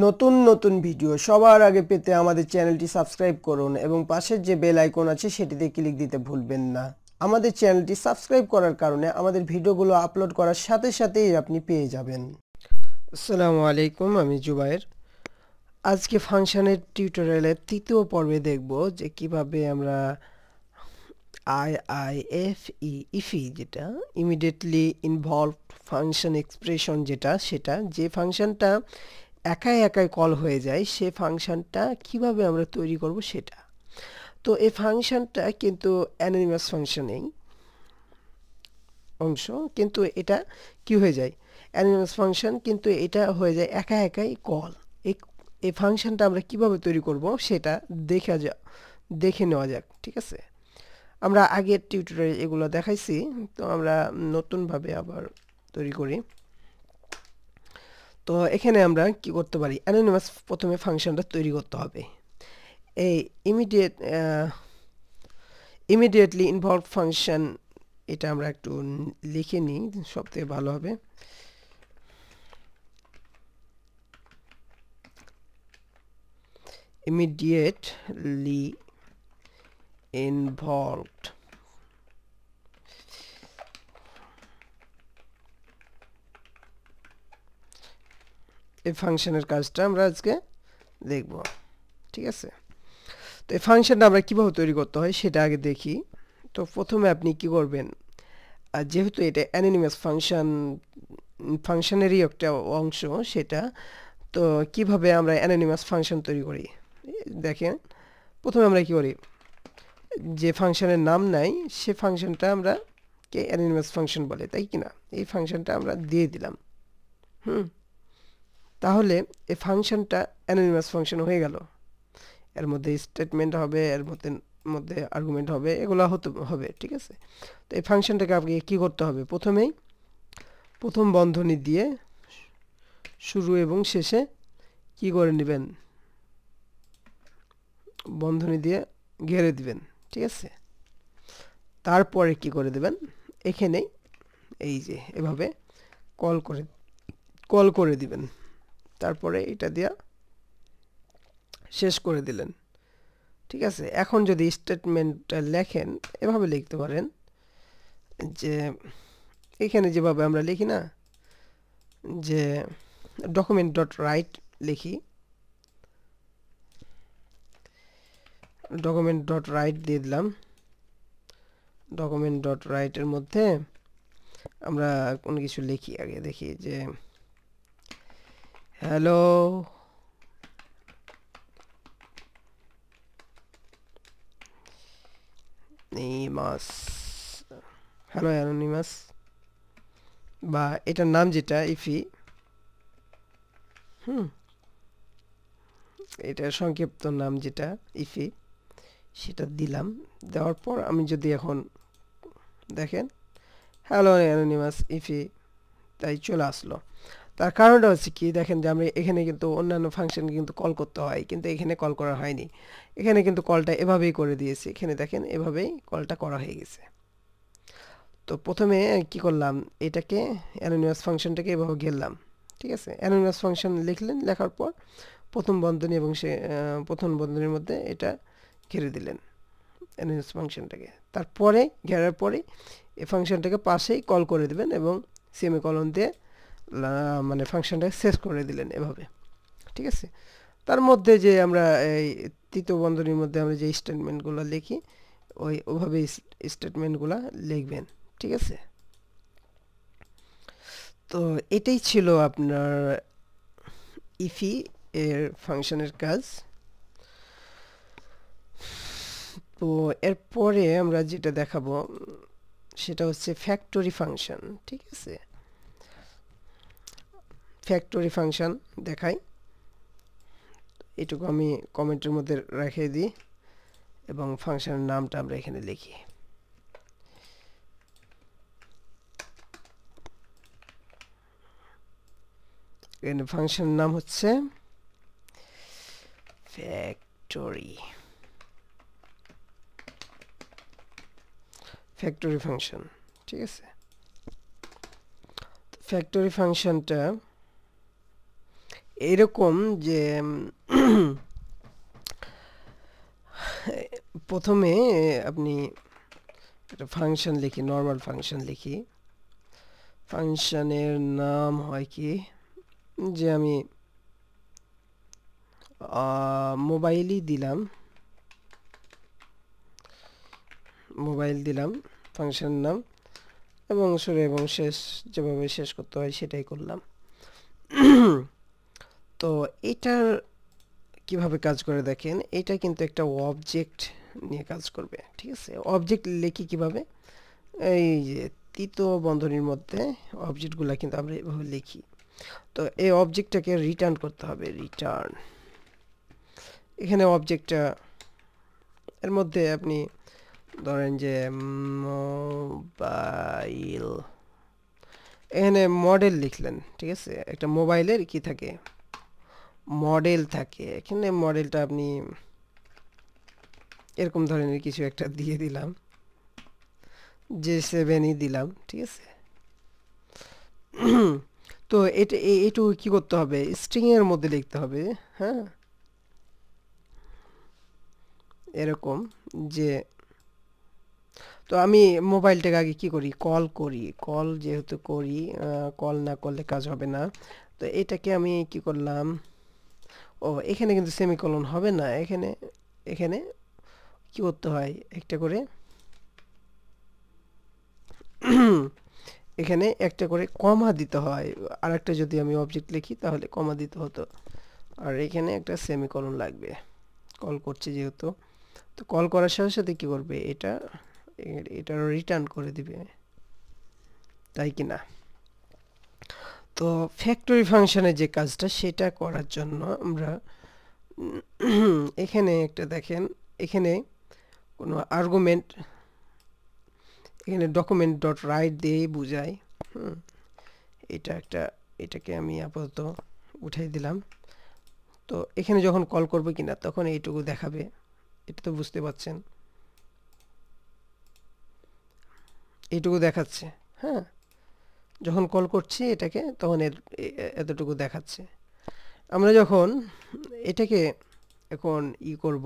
নতুন নতুন ভিডিও সবার আগে পেতে আমাদের চ্যানেলটি সাবস্ক্রাইব করুন এবং পাশের যে বেল আইকন আছে সেটিতে ক্লিক দিতে ভুলবেন না। আমাদের চ্যানেলটি সাবস্ক্রাইব করার কারণে আমাদের ভিডিওগুলো আপলোড করার সাথে সাথেই আপনি পেয়ে যাবেন। আসসালামু আলাইকুম, আমি জুবাইর। আজকে ফাংশনের টিউটোরিয়ালের তৃতীয় পর্বে দেখব যে কীভাবে আমরা I I F E iffy যেটা ইমিডিয়েটলি ইনভলভ ফাংশন এক্সপ্রেশন যেটা, সেটা, যে ফাংশনটা একাই একাই কল হয়ে যায় সে ফাংশনটা কীভাবে আমরা তৈরি করব সেটা। তো এই ফাংশনটা কিন্তু অ্যানোনিমাস ফাংশনেই অংশ, কিন্তু এটা কি হয়ে যায়? অ্যানোনিমাস ফাংশন কিন্তু এটা হয়ে যায় একা একাই কল এই এই ফাংশনটা আমরা কীভাবে তৈরি করব সেটা দেখা যা, দেখে নেওয়া যাক, ঠিক আছে? আমরা আগের টিউটোরিয়াল এগুলো দেখাইছি, তো আমরা নতুনভাবে আবার তৈরি করি। তো এখানে আমরা কি করতে পারি? অ্যানোনিমাস প্রথমে ফাংশনটা তৈরি করতে হবে। এই ইমিডিয়েট ইমিডিয়েটলি ইনভলভ ফাংশন এটা আমরা একটু লিখে নিই সব থেকে ভালো হবে। Immediately involved এই ফাংশনের কাজটা আমরা আজকে দেখব, ঠিক আছে? তো এই ফাংশনটা আমরা কীভাবে তৈরি করতে হয় সেটা আগে দেখি। তো প্রথমে আপনি কি করবেন, আর যেহেতু এটা অ্যানোনিমাস ফাংশন ফাংশনেরই একটা অংশ সেটা, তো কীভাবে আমরা অ্যানোনিমাস ফাংশন তৈরি করি? দেখেন, প্রথমে আমরা কি করি? যে ফাংশনের নাম নাই, সে ফাংশনটা আমরা কে অ্যানোনিমাস ফাংশন বলে, তাই কি না? এই ফাংশনটা আমরা দিয়ে দিলাম। হুম? তাহলে এই ফাংশনটা অ্যানোনিমাস ফাংশন হয়ে গেল। এর মধ্যে স্টেটমেন্ট হবে, এর মধ্যে মধ্যে আর্গুমেন্ট হবে, এগুলো হতে, হবে, ঠিক আছে? তো এই ফাংশনটাকে আপনাকে কী করতে হবে? প্রথমেই প্রথম বন্ধনী দিয়ে শুরু এবং শেষে কি করে নেবেন? বন্ধনী দিয়ে ঘেরে দিবেন, ঠিক আছে? তারপরে কি করে দেবেন? এখানেই এই যে, এভাবে কল করে কল করে দিবেন। তারপরে এটা দিয়া শেষ করে দিলেন। ঠিক আছে? এখন যদি স্টেটমেন্টটা লেখেন, এভাবে লিখতে পারেন যে, এখানে যেভাবে আমরা লিখি না, যে ডকুমেন্ট ডট রাইট লিখি। ডকুমেন্ট ডট রাইট দিয়ে দিলাম। ডকুমেন্ট ডট রাইটের মধ্যে আমরা কোনো কিছু লিখি আগে, দেখি যে হ্যালো। নিমাস। Hello, anonymous. বা এটার নাম যেটা, ইফি। হুম। এটার সংক্ষিপ্ত নাম যেটা, ইফি। সেটা দিলাম। দেওয়ার পর আমি যদি এখন দেখেন, হ্যালো, অ্যানোনিমাস, ইফি। তাই চলে আসলো। তার কারণটা হচ্ছে কি, দেখেন যে আমরা এখানে কিন্তু অন্যান্য ফাংশন কিন্তু কল করতে হয়, কিন্তু এখানে কল করা হয়নি। এখানে কিন্তু কলটা এভাবেই করে দিয়েছি, এখানে দেখেন এভাবেই কলটা করা হয়ে গেছে। তো প্রথমে কি করলাম, এটাকে অ্যানোনিমাস ফাংশনটাকে এভাবে ঘেরলাম, ঠিক আছে? অ্যানোনিমাস ফাংশন লিখলেন, লেখার পর প্রথম বন্ধনী এবং সে প্রথম বন্ধনীর মধ্যে এটা ঘিরে দিলেন অ্যানোনিমাস ফাংশনটাকে তারপরে, ঘেরার পরে এই ফাংশনটাকে পাশেই কল করে দেবেন এবং সেমি কলন দিয়ে মানে ফাংশনটাকে শেষ করে দিলেন এভাবে, ঠিক আছে? তার মধ্যে যে আমরা এই তৃতীয় বন্ধনীর মধ্যে আমরা যে স্টেটমেন্টগুলো লিখি, ওই, ওভাবে স্টেটমেন্টগুলো লিখবেন, ঠিক আছে? তো এটাই ছিল আপনার ইফি এর ফাংশনের কাজ। তো এরপরে আমরা যেটা দেখাবো, সেটা হচ্ছে ফ্যাক্টরি ফাংশন ঠিক আছে? ফ্যাক্টরি ফাংশন দেখাই। এটুকু আমি কমেন্টের মধ্যে রেখে দিই এবং ফাংশনের নামটা আমরা এখানে লিখি। এখানে ফাংশনের নাম হচ্ছে ফ্যাক্টরি ফ্যাক্টরি ফাংশন ঠিক আছে? ফ্যাক্টরি ফাংশনটা এরকম যে প্রথমে আপনি একটা ফাংশন লিখি নর্মাল ফাংশন লিখি। ফাংশনের নাম হয় কি? যে আমি মোবাইলই দিলাম। মোবাইল দিলাম ফাংশনের নাম। এবং শুরু এবং শেষ, যেভাবে শেষ করতে হয় সেটাই করলাম। তো এটার কীভাবে কাজ করে দেখেন? এটা কিন্তু একটা অবজেক্ট নিয়ে কাজ করবে, ঠিক আছে? অবজেক্ট লিখি কীভাবে? এই যে তৃতীয় বন্ধনীর মধ্যে অবজেক্টগুলো কিন্তু আমরা এভাবে লিখি। তো এই অবজেক্টটাকে রিটার্ন করতে হবে রিটার্ন এখানে অবজেক্টটা এর মধ্যে আপনি ধরেন যে মোবাইল এখানে মডেল লিখলেন, ঠিক আছে? একটা মোবাইলের কি থাকে? মডেল থাকে। এখানে মডেলটা আপনি এরকম ধরনের কিছু একটা দিয়ে দিলাম। যে সেভেনই দিলাম, ঠিক আছে? তো এটা এটু কি করতে হবে? স্ট্রিং এর মধ্যে লিখতে হবে হ্যাঁ? এরকম যে, তো আমি মোবাইলটাকে আগে কি করি? কল করি। কল যেহেতু করি কল না করলে কাজ হবে না। তো এটাকে আমি কি করলাম? ও, এখানে কিন্তু সেমিকলন হবে না। এখানে এখানে কি করতে হয়? একটা করে এখানে একটা করে কমা দিতে হয়। আর একটা যদি আমি অবজেক্ট লিখি, তাহলে কমা দিতে হতো। আর এখানে একটা সেমিকলন লাগবে। কল করছে যেহেতু। তো কল করার সাথে সাথে কি করবে? এটা এটা রিটার্ন করে দিবে। তাই কি না তো ফ্যাক্টরি ফাংশনের যে কাজটা সেটা করার জন্য আমরা এখানে একটা দেখেন, এখানে কোনো আর্গুমেন্ট এখানে ডকুমেন্ট ডট রাইট দিয়েই বুঝাই এটা একটা, এটাকে আমি আপাতত উঠাই দিলাম। তো এখানে যখন কল করবে কিনা তখন এইটুকু দেখাবে, এটা তো বুঝতে পারছেন। এইটুকু দেখাচ্ছে হ্যাঁ? যখন কল করছি, এটাকে তখন এর এতটুকু দেখাচ্ছে। আমরা যখন এটাকে এখন ই করব,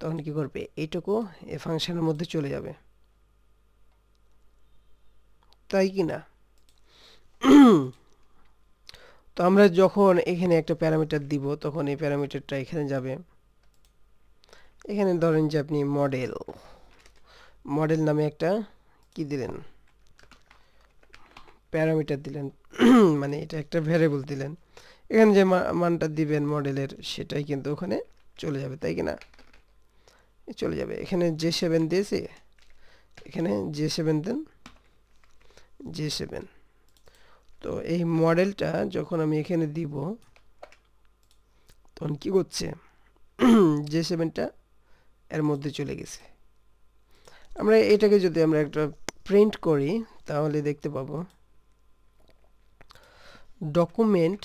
তখন কি করবে? এইটুকু এ ফাংশনের মধ্যে চলে যাবে। তাই কি না? তো আমরা যখন এখানে একটা প্যারামিটার দিব, তখন এই প্যারামিটারটা এখানে যাবে। এখানে ধরেন যে আপনি মডেল মডেল নামে একটা কি দিলেন? প্যারামিটার দিলেন মানে এটা একটা ভ্যারিয়েবল দিলেন। এখানে যে মানটা দিবেন মডেলের, সেটাই কিন্তু ওখানে চলে যাবে, তাই কি না? চলে যাবে। এখানে যে সেভেন দিয়েছি, এখানে যে সেভেন দেন, যে সেভেন। তো এই মডেলটা যখন আমি এখানে দিব, তখন কি করছে? যে সেভেনটা এর মধ্যে চলে গেছে। আমরা এটাকে যদি আমরা একটা প্রিন্ট করি, তাহলে দেখতে পাবো ডকুমেন্ট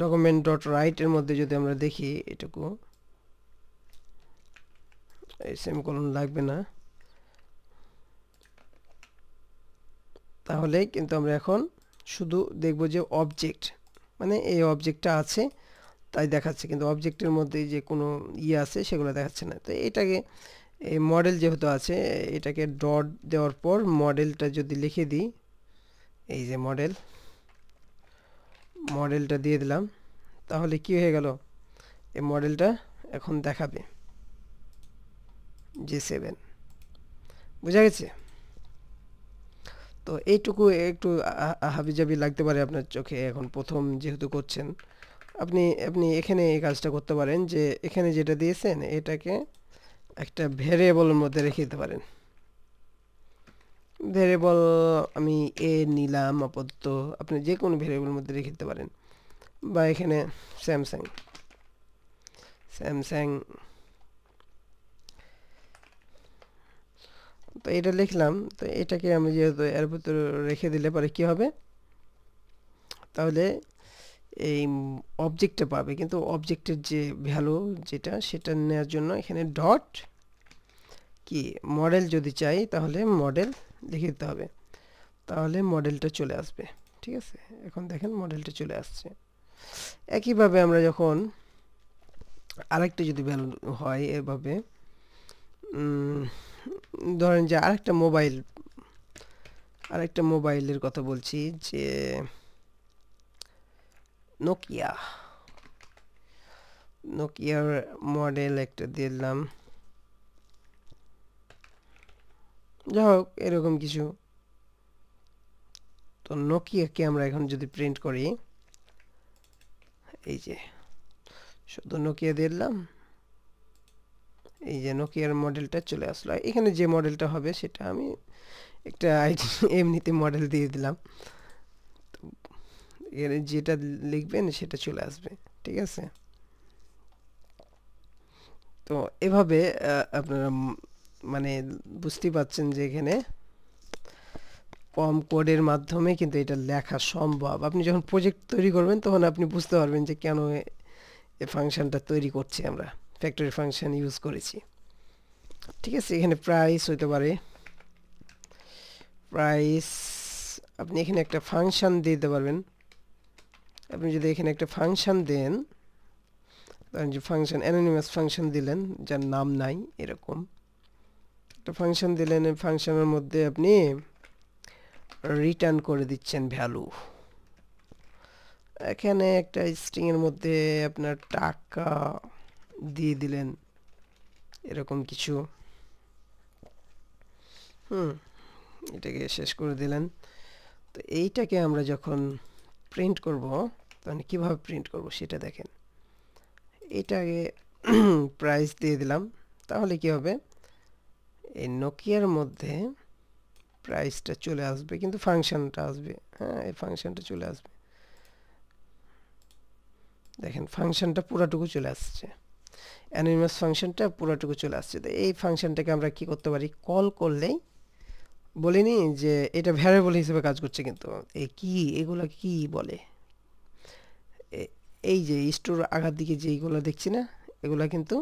ডকুমেন্ট ডট রাইট এর মধ্যে যদি আমরা দেখি এটুকু, এই সেমিকলন লাগবে না। তাহলে কিন্তু আমরা এখন শুধু দেখব যে অবজেক্ট মানে এই অবজেক্টটা আছে, তাই দেখাচ্ছে। কিন্তু অবজেক্টের মধ্যে যে কোনো ইয়ে আছে, সেগুলো দেখাচ্ছে না। তো এটাকে এই মডেল যেহেতু আছে, এটাকে ডট দেওয়ার পর মডেলটা যদি লিখে দিই, এই যে মডেল মডেলটা দিয়ে দিলাম, তাহলে কি হয়ে গেল? এই মডেলটা এখন দেখাবে জি সেভেন বোঝা গেছে? তো এইটুকু একটু হাবিজাবি লাগতে পারে আপনার চোখে এখন প্রথম যেহেতু করছেন। আপনি আপনি এখানে এই কাজটা করতে পারেন যে, এখানে যেটা দিয়েছেন, এটাকে একটা ভেরিয়েবলের মধ্যে রেখে দিতে পারেন। ভেরিয়েবল আমি এ নিলাম, আপাতত আপনি যে কোনো ভেরিয়েবলের মধ্যে রেখে দিতে পারেন। বা এখানে স্যামসাং। স্যামসাং। তো এটা লিখলাম, তো এটাকে আমি যেহেতু এর ভিতরে রেখে দিলে পরে কি হবে? তাহলে এই অবজেক্টটা পাবে, কিন্তু অবজেক্টের যে ভ্যালু যেটা, সেটা নেওয়ার জন্য এখানে ডট কি? মডেল যদি চাই, তাহলে মডেল লিখে দিতে হবে। তাহলে মডেলটা চলে আসবে, ঠিক আছে? এখন দেখেন মডেলটা চলে আসছে। একইভাবে আমরা যখন আরেকটা যদি ভ্যালু হয়, এভাবে ধরেন যে আরেকটা মোবাইল, আরেকটা মোবাইলের কথা বলছি যে নোকিয়া নোকিয়ার মডেল একটা দিলাম। যাই হোক এরকম কিছু। তো নোকিয়াকে আমরা এখন যদি প্রিন্ট করি, এই যে, শুধু নোকিয়া দিলাম, এই যে নোকিয়ার মডেলটা চলে আসলো। এখানে যে মডেলটা হবে সেটা আমি একটা আইডি এমনিতে মডেল দিয়ে দিলাম। এখানে যেটা লিখবেন সেটা চলে আসবে, ঠিক আছে? তো এভাবে আপনারা মানে বুঝতেই পাচ্ছেন যে এখানে কম কোডের মাধ্যমে কিন্তু এটা লেখা সম্ভব। আপনি যখন প্রজেক্ট তৈরি করবেন, তখন আপনি বুঝতে পারবেন যে কেন এই ফাংশনটা তৈরি করছি আমরা। ফ্যাক্টরি ফাংশন ইউজ করেছি। ঠিক আছে, এখানে প্রাইস হইতে পারে। প্রাইস আপনি এখানে একটা ফাংশন দিতে পারবেন। আপনি যদি এখানে একটা ফাংশন দেন যে ফাংশন অ্যানোনিমাস ফাংশন দিলেন, যার নাম নাই এরকম। একটা ফাংশন দিলেন, এই ফাংশনের মধ্যে আপনি রিটার্ন করে দিচ্ছেন ভ্যালু এখানে একটা স্ট্রিং এর মধ্যে আপনার টাকা দিয়ে দিলেন, এরকম কিছু। হুম, এটাকে শেষ করে দিলেন। তো এইটাকে আমরা যখন প্রিন্ট করব তখন কীভাবে প্রিন্ট করব সেটা দেখেন। এটাকে প্রাইস দিয়ে দিলাম, তাহলে কি হবে? এই নোকিয়ার মধ্যে প্রাইসটা চলে আসবে, কিন্তু ফাংশনটা আসবে। হ্যাঁ এই ফাংশনটা চলে আসবে। দেখেন ফাংশনটা পুরাটুকু চলে আসছে। অ্যানিমাস ফাংশনটা পুরাটুকু চলে আসছে। তো এই ফাংশনটাকে আমরা কি করতে পারি? কল করলেই বলিনি যে এটা ভ্যারিয়েবল হিসেবে কাজ করছে কিন্তু। এই কি? এগুলো কি বলে? এই যে স্টোর আগার দিকে যে এইগুলো দেখছি না, এগুলো কিন্তু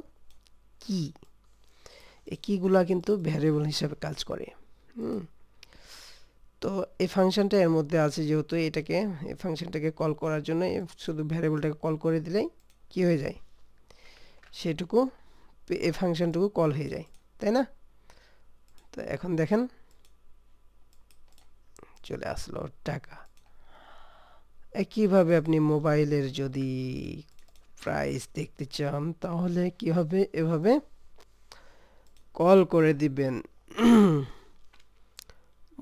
কি? এই কিগুলা কিন্তু ভ্যারিয়েবল হিসাবে কাজ করে, হুম? তো এই ফাংশনটা এর মধ্যে আছে যেহেতু এটাকে, এই ফাংশনটাকে কল করার জন্য শুধু ভ্যারিয়েবলটাকে কল করে দিলেই কি হয়ে যায়? সেটুকু এই ফাংশনটুকু কল হয়ে যায়, তাই না? তো এখন দেখেন, চলে আসলো টাকা। একইভাবে আপনি মোবাইলের যদি প্রাইস দেখতে চান, তাহলে কি হবে? এভাবে কল করে দিবেন।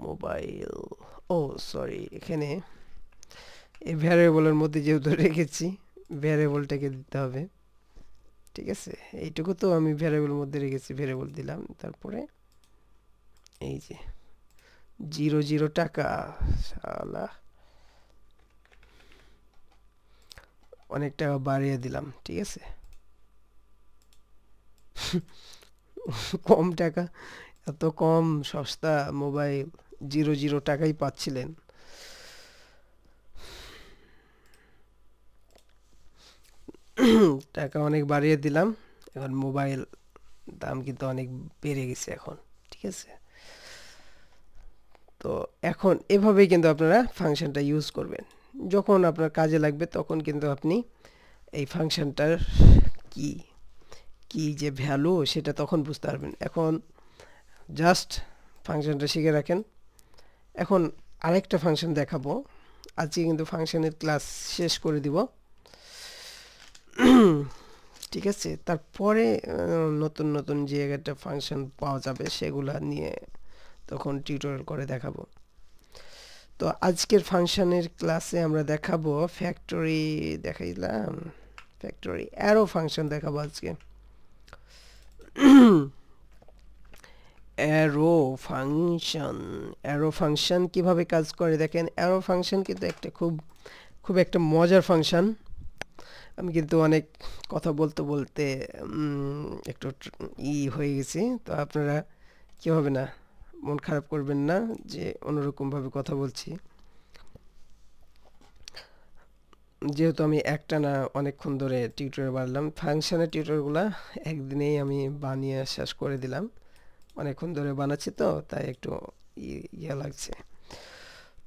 মোবাইল, ও সরি, এখানে এই ভ্যারিয়েবলের মধ্যে যেহেতু রেখেছি ভ্যারিয়েবলটাকে দিতে হবে। ঠিক আছে? এইটুকু তো আমি ভ্যারিয়েবলের মধ্যে রেখেছি ভ্যারিয়েবল দিলাম। তারপরে এই যে, জিরো জিরো টাকা, শালা। অনেক টাকা বাড়িয়ে দিলাম, ঠিক আছে? কম টাকা, এত কম সস্তা মোবাইল জিরো জিরো টাকাই পাচ্ছিলেন। টাকা অনেক বাড়িয়ে দিলাম, এখন মোবাইল দাম কিন্তু অনেক বেড়ে গেছে এখন, ঠিক আছে? তো এখন এভাবেই কিন্তু আপনারা ফাংশনটা ইউজ করবেন। যখন আপনার কাজে লাগবে তখন কিন্তু আপনি এই ফাংশনটার কি কি যে ভ্যালু, সেটা তখন বুঝতে পারবেন। এখন জাস্ট ফাংশনটা শিখে রাখেন। এখন আরেকটা ফাংশন দেখাবো। আজকে কিন্তু ফাংশনের ক্লাস শেষ করে দিব। ঠিক আছে? তারপরে নতুন নতুন যে একটা ফাংশন পাওয়া যাবে, সেগুলা নিয়ে তখন টিউটোরিয়াল করে দেখাবো। তো আজকের ফাংশনের ক্লাসে আমরা দেখাবো ফ্যাক্টরি দেখাইলাম। ফ্যাক্টরি অ্যারো ফাংশন দেখাবো আজকে। অ্যারো ফাংশন অ্যারো ফাংশন কীভাবে কাজ করে? দেখেন অ্যারো ফাংশন কিন্তু একটা খুব খুব একটা মজার ফাংশন আমি কিন্তু অনেক কথা বলতে বলতে একটু ই হয়ে গেছি। তো আপনারা কি হবে না মন খারাপ করবেন না যে অন্যরকমভাবে কথা বলছি? যেহেতু আমি একটা না অনেকক্ষণ ধরে টিউটোরিয়াল বানালাম ফাংশানের টিউটোরিয়ালগুলো একদিনেই আমি বানিয়ে শেষ করে দিলাম। অনেকক্ষণ ধরে বানাচ্ছি তো, তাই একটু ইয়ে লাগছে।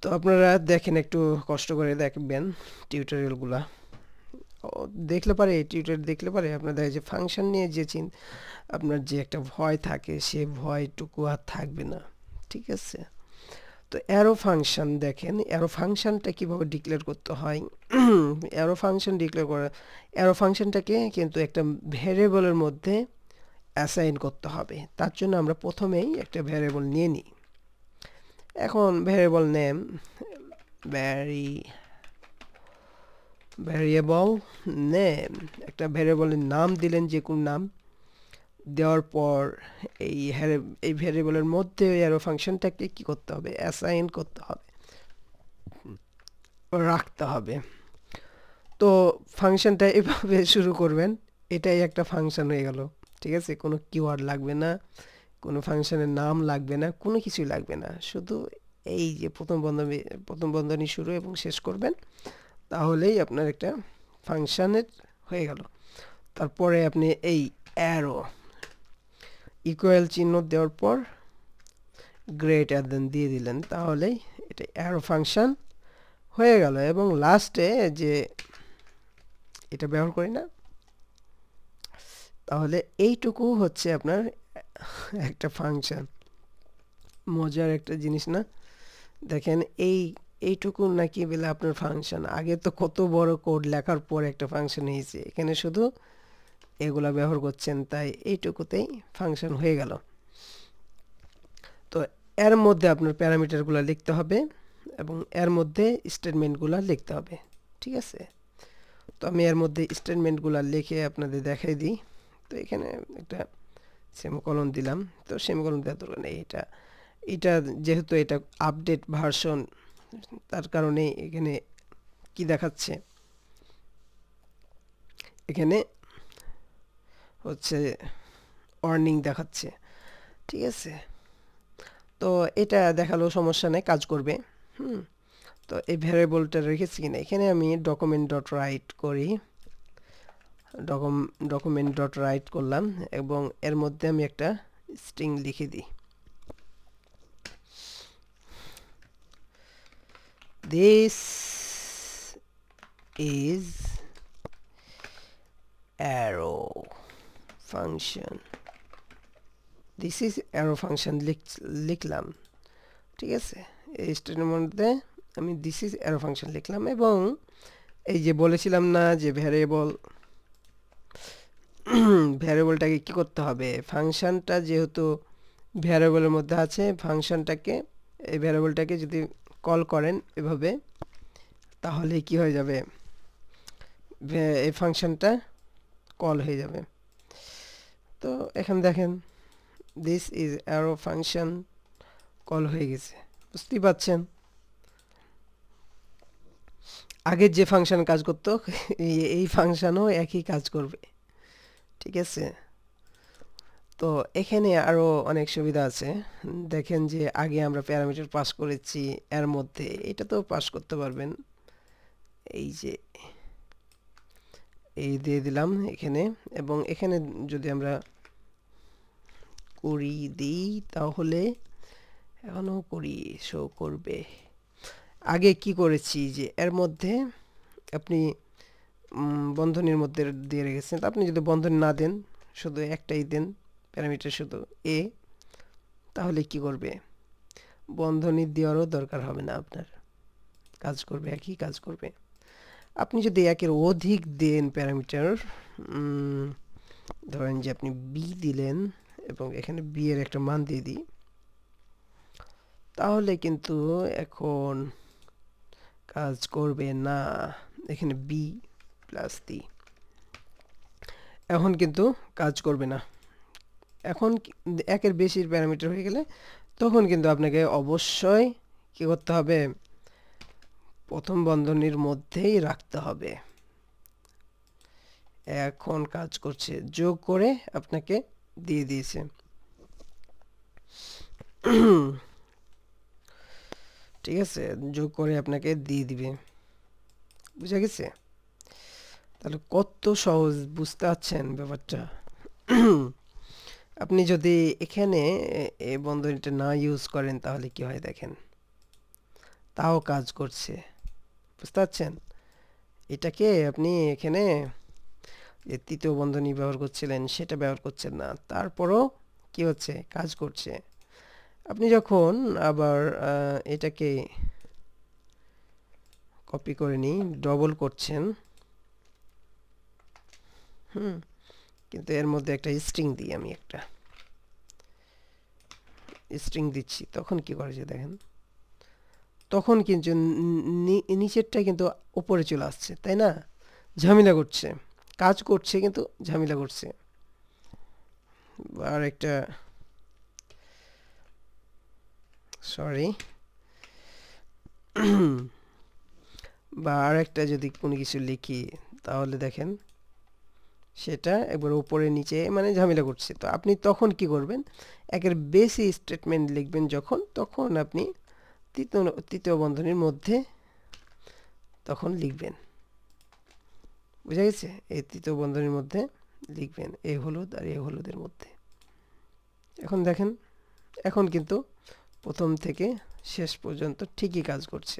তো আপনারা দেখেন, একটু কষ্ট করে দেখবেন টিউটোরিয়ালগুলা দেখলে পারে টিউটোরিয়াল দেখলে পারে আপনার দেখা যে ফাংশন নিয়ে যে চিন, আপনার যে একটা ভয় থাকে, সে ভয়টুকু আর থাকবে না। ঠিক আছে? তো অ্যারো ফাংশন দেখেন অ্যারো ফাংশনটা কীভাবে ডিক্লেয়ার করতে হয়? অ্যারো ফাংশন ডিক্লেয়ার করা অ্যারো ফাংশনটাকে কিন্তু একটা ভ্যারিয়েবলের মধ্যে অ্যাসাইন করতে হবে। তার জন্য আমরা প্রথমেই একটা ভ্যারিয়েবল নিয়ে নিই। এখন ভ্যারিয়েবল নেম ভ্যারি ভ্যারিয়েবল নেম একটা ভ্যারিয়েবলের নাম দিলেন যে কোন নাম। দেওয়ার পর এই হ্যারে- এই ভ্যারিয়েবলের মধ্যে ওই অ্যারো ফাংশনটাকে কি করতে হবে? অ্যাসাইন করতে হবে। রাখতে হবে। তো ফাংশনটা এভাবে শুরু করবেন, এটাই একটা ফাংশন হয়ে গেল, ঠিক আছে? কোনো কিওয়ার্ড লাগবে না, কোনো ফাংশনের নাম লাগবে না, কোনো কিছুই লাগবে না। শুধু এই যে প্রথম বন্ধনী প্রথম বন্ধনী শুরু এবং শেষ করবেন, তাহলেই আপনার একটা ফাংশনের হয়ে গেল। তারপরে আপনি এই অ্যারো ইকুয়াল চিহ্ন দেওয়ার পর গ্রেটার দেন দিয়ে দিলেন, তাহলেই এটা অ্যারো ফাংশন হয়ে গেল। এবং লাস্টে যে এটা ব্যবহার করি না, তাহলে এইটুকু হচ্ছে আপনার একটা ফাংশন মজার একটা জিনিস না? দেখেন এই, এইটুকু নাকি বলে আপনার ফাংশন আগে তো কত বড় কোড লেখার পর একটা ফাংশন হয়েছে। এখানে শুধু এগুলা ব্যবহার করছেন, তাই এইটুকুতেই ফাংশন হয়ে গেল। তো এর মধ্যে আপনার প্যারামিটারগুলো লিখতে হবে এবং এর মধ্যে স্টেটমেন্টগুলো লিখতে হবে, ঠিক আছে? তো আমি এর মধ্যে স্টেটমেন্টগুলো লিখে আপনাদের দেখাই দিই। তো এখানে একটা সেমিকলন দিলাম। তো সেমিকলন দেওয়ার দরকার নেই, এটা এটা যেহেতু এটা আপডেট ভার্সন তার কারণে এখানে কি দেখাচ্ছে? এখানে হচ্ছে অর্নিং দেখাচ্ছে। ঠিক আছে? তো এটা দেখাল সমস্যা নেই, কাজ করবে। হুম? তো এই ভ্যারিয়েবলটা রেখেছি কিনা? এখানে আমি ডকুমেন্ট ডট রাইট করি। ডকুমেন্ট ডট রাইট করলাম এবং এর মধ্যে আমি একটা স্ট্রিং লিখে দিই। This is arrow this is arrow function লিখ- লিখলাম ঠিক আছে? এই স্টেটের মধ্যে আমি দিস ইজ অ্যারো ফাংশন লিখলাম এবং এই যে বলেছিলাম না যে ভ্যারিয়েবল ভ্যারিয়েবলটাকে কি করতে হবে? ফাংশনটা যেহেতু ভ্যারিয়েবলের মধ্যে আছে ফাংশনটাকে এই ভ্যারিয়েবলটাকে যদি কল করেন এভাবে, তাহলে কি হয়ে যাবে? এই ফাংশনটা কল হয়ে যাবে। তো এখানে দেখেন this is arrow function call হয়ে গেছে। বুঝতেই পাচ্ছেন? আগের যে ফাংশন কাজ করতো, এই- এই ফাংশনও একই কাজ করবে। ঠিক আছে? তো এখানে আরও অনেক সুবিধা আছে। দেখেন যে আগে আমরা প্যারামিটার পাস করেছি, এর মধ্যে এটা তো পাস করতে পারবেন। এই যে এই দিয়ে দিলাম এখানে। এবং এখানে যদি আমরা করি, দিই, তাহলে এখনও করি শো করবে। আগে কি করেছি যে, এর মধ্যে আপনি বন্ধনীর মধ্যে দিয়ে রেখেছেন। আপনি যদি বন্ধনী না দেন, শুধু একটাই দেন, প্যারামিটার শুধু এ তাহলে কি করবে? বন্ধনী দেওয়ারও দরকার হবে না আপনার। কাজ করবে, একই কাজ করবে। আপনি যদি একের অধিক দেন প্যারামিটার ধরেন যে আপনি বি দিলেন এবং এখানে বি এর একটা মান দিয়ে দিই, তাহলে কিন্তু এখন কাজ করবে না, এখানে বি প্লাস দি এখন কিন্তু কাজ করবে না। এখন একের বেশির প্যারামিটার হয়ে গেলে তখন কিন্তু আপনাকে অবশ্যই কি করতে হবে? প্রথম বন্ধনীর মধ্যেই রাখতে হবে। এখন কাজ করছে, যোগ করে আপনাকে দিয়ে দিয়েছে। ঠিক আছে, যোগ করে আপনাকে দিয়ে দিবে। বুঝা গেছে? তাহলে কত সহজ, বুঝতে পারছেন ব্যাপারটা? আপনি যদি এখানে এই বন্ধনীটা না ইউজ করেন তাহলে কি হয় দেখেন? তাও কাজ করছে। বুঝতে পারছেন? এটাকে আপনি এখানে যে তৃতীয় বন্ধনী ব্যবহার করছিলেন, সেটা ব্যবহার করছেন না। তারপরও কি হচ্ছে? কাজ করছে। আপনি যখন আবার এটাকে কপি করে নিই ডবল করছেন, হুম, কিন্তু এর মধ্যে একটা স্ট্রিং দিই আমি একটা। স্ট্রিং দিচ্ছি, তখন কি করেছে দেখেন? তখন কিন্তু নিচেরটা কিন্তু উপরে চলে আসছে, তাই না? ঝামেলা করছে। কাজ করছে কিন্তু ঝামেলা করছে। আর একটা সরি বা আর একটা যদি কোনো কিছু লিখি, তাহলে দেখেন, সেটা একবার উপরে নিচে মানে ঝামেলা করছে। তো আপনি তখন কি করবেন? একের বেশি স্টেটমেন্ট লিখবেন যখন, তখন আপনি তৃতীয় তৃতীয় বন্ধনীর মধ্যে তখন লিখবেন। বুঝা গেছে? এই তৃতীয় বন্ধনীর মধ্যে লিখবেন এই হলুদ আর এই হলুদের মধ্যে। এখন দেখেন, এখন কিন্তু প্রথম থেকে শেষ পর্যন্ত ঠিকই কাজ করছে।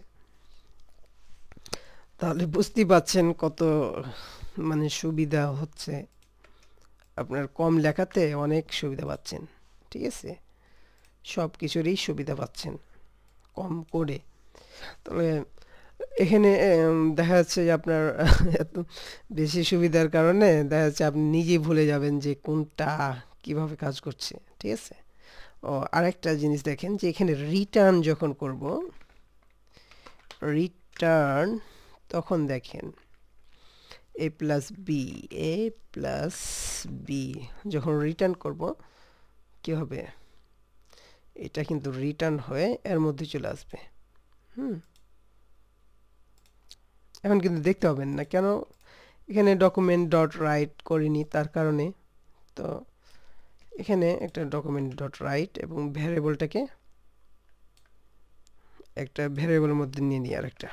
তাহলে বুঝতেই পাচ্ছেন কত মানে সুবিধা হচ্ছে। আপনার কম লেখাতে অনেক সুবিধা পাচ্ছেন, ঠিক আছে? সব কিছুরই সুবিধা পাচ্ছেন। কম করে। তবে এখানে দেখা যাচ্ছে যে আপনার, এত বেশি সুবিধার কারণে দেখা যাচ্ছে আপনি নিজেই ভুলে যাবেন যে কোনটা কীভাবে কাজ করছে, ঠিক আছে? ও, আরেকটা জিনিস দেখেন যে এখানে রিটার্ন যখন করব রিটার্ন তখন দেখেন a plus b a plus b যখন রিটার্ন করব, কি হবে? এটা কিন্তু রিটার্ন হয়ে এর মধ্যে চলে আসবে। হুম। এখন কিন্তু দেখতে হবেন না, কেন এখানে ডকুমেন্ট ডট রাইট করিনি তার কারণে। তো এখানে একটা ডকুমেন্ট ডট রাইট এবং ভ্যারিয়েবলটাকে একটা ভ্যারিয়েবলের মধ্যে নিয়ে নিই আর একটা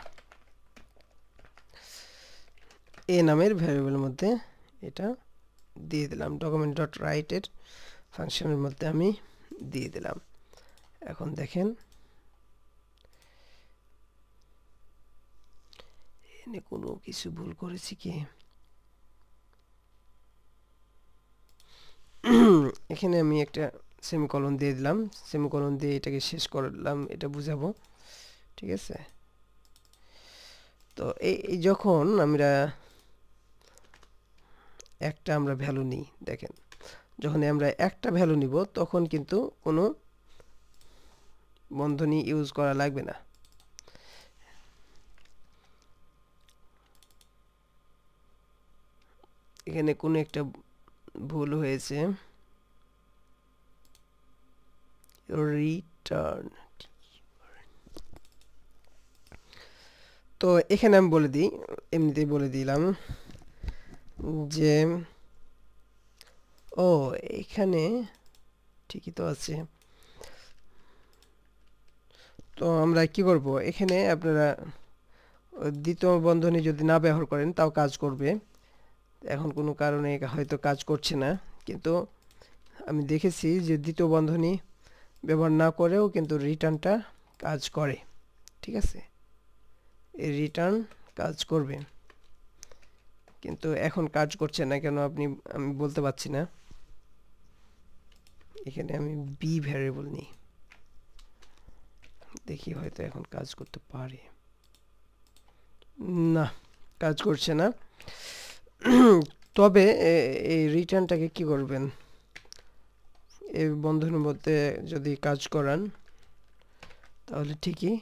এ নামের ভ্যারিয়েবলের মধ্যে এটা দিয়ে দিলাম। ডকুমেন্ট ডট রাইটের ফাংশনের মধ্যে আমি দিয়ে দিলাম। এখন দেখেন। এনে কোনো কিছু ভুল করেছি কি? এখানে আমি একটা সেমিকলন দিয়ে দিলাম। সেমিকলন দিয়ে এটাকে শেষ করলাম, এটা বুঝাবো। ঠিক আছে? তো এই যখন আমরা একটা আমরা ভ্যালু নিই, দেখেন। যখন আমরা একটা ভ্যালু নিব, তখন কিন্তু কোনো বন্ধনী ইউজ করা লাগবে না। এখানে কোনো একটা ভুল হয়েছে। রিটার্ন তো এখানে আমি বলে দিই, এমনিতেই বলে দিলাম যে, ও এখানে ঠিকই তো আছে। তো আমরা কি করব? এখানে আপনারা দ্বিতীয় বন্ধনী যদি না ব্যবহার করেন, তাও কাজ করবে। এখন কোনো কারণে হয়তো কাজ করছে না। কিন্তু আমি দেখেছি যে দ্বিতীয় বন্ধনী ব্যবহার না করেও কিন্তু রিটার্নটা কাজ করে। ঠিক আছে? এই রিটার্ন কাজ করবে। কিন্তু এখন কাজ করছে না কেন আপনি, আমি বলতে পারছি না। এখানে আমি বি ভ্যারিয়েবল নিই। দেখি হয়তো এখন কাজ করতে পারে। না, কাজ করছে না। তবে এই রিটার্নটাকে কি করবেন? এই বন্ধনের মধ্যে যদি কাজ করান, তাহলে ঠিকই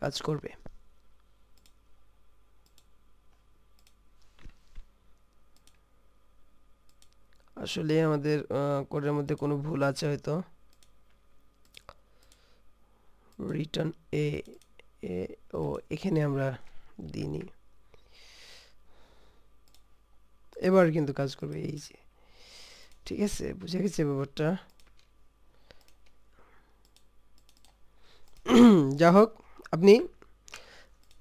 কাজ করবে। আসলে আমাদের কোডের মধ্যে কোনো ভুল আছে হয়তো। রিটার্ন এ এ ও এখানে আমরা দিইনি এবার কিন্তু কাজ করবে এই যে। ঠিক আছে? বুঝে গেছে ব্যাপারটা? যা হোক, আপনি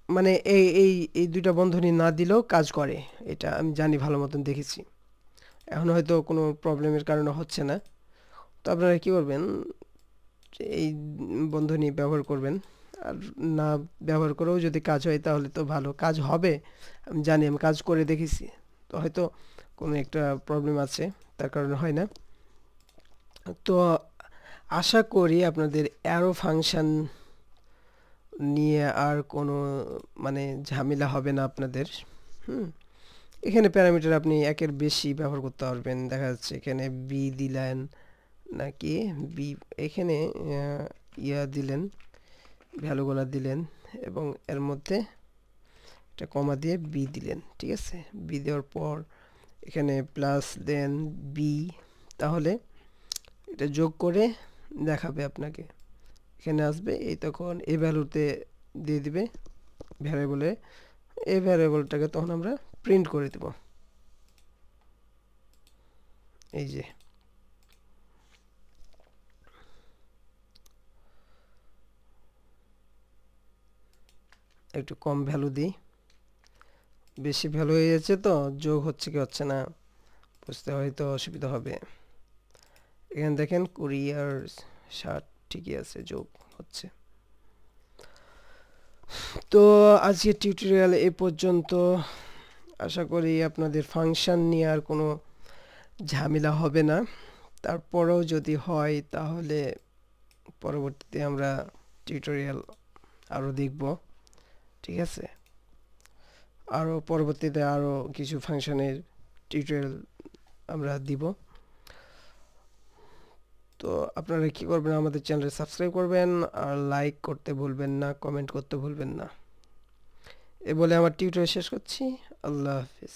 মানে এই এই এই দুইটা বন্ধনী না দিলেও কাজ করে। এটা আমি জানি, ভালো মতন দেখেছি। এখন হয়তো কোনো প্রবলেমের কারণে হচ্ছে না। তো আপনারা কী করবেন? এই বন্ধনী ব্যবহার করবেন। আর না ব্যবহার করেও যদি কাজ হয় তাহলে তো ভালো। কাজ হবে, আমি জানি, আমি কাজ করে দেখেছি। তো হয়তো কোনো একটা প্রবলেম আছে, তার কারণে হয় না। তো আশা করি আপনাদের অ্যারো ফাংশন নিয়ে আর কোনো মানে ঝামেলা হবে না আপনাদের। হুম, এখানে প্যারামিটার আপনি একের বেশি ব্যবহার করতে পারবেন। দেখা যাচ্ছে এখানে বি দিলেন নাকি বি, এখানে ইয়া দিলেন ভ্যালুগুলো দিলেন এবং এর মধ্যে একটা কমা দিয়ে বি দিলেন, ঠিক আছে? বি দেওয়ার পর এখানে প্লাস দেন বি তাহলে এটা যোগ করে দেখাবে আপনাকে। এখানে আসবে, এই তখন এই ভ্যালুতে দিয়ে দিবে ভ্যারিয়েবলে এই ভ্যারিয়েবলটাকে তখন আমরা প্রিন্ট করে দেব। এই যে। একটু কম ভ্যালু দিই। বেশি ভ্যালু হয়ে যাচ্ছে তো, যোগ হচ্ছে কি হচ্ছে না, বুঝতে হয়তো অসুবিধা হবে। এখানে দেখেন আর ষাট ঠিকই আছে, যোগ হচ্ছে। তো আজকের টিউটোরিয়াল এ পর্যন্ত। আশা করি আপনাদের ফাংশন নিয়ে আর কোনো ঝামেলা হবে না। তারপরেও যদি হয় তাহলে পরবর্তীতে আমরা টিউটোরিয়াল আরও দেখব। ঠিক আছে? আরও পরবর্তীতে আরও কিছু ফাংশনের টিউটোরিয়াল আমরা দিব। তো আপনারা কি করবেন, আমাদের চ্যানেলে সাবস্ক্রাইব করবেন আর লাইক করতে ভুলবেন না কমেন্ট করতে ভুলবেন না। এ বলে আমার টিউটোরিয়াল শেষ করছি। আল্লাহ হাফিজ।